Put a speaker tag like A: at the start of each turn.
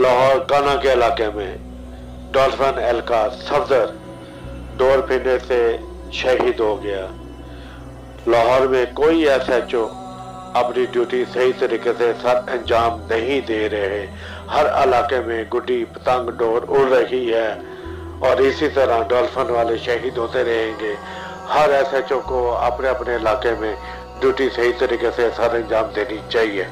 A: लाहौर काना के इलाके में डॉल्फिन, एलका, सफदर डोर फिरने से शहीद हो गया। लाहौर में कोई एस एच ओ अपनी ड्यूटी सही तरीके से सर अंजाम नहीं दे रहे। हर इलाके में गुड्डी, पतंग डोर उड़ रही है और इसी तरह डॉल्फिन वाले शहीद होते रहेंगे। हर एस एच ओ को अपने अपने इलाके में ड्यूटी सही तरीके से सर अंजाम देनी चाहिए।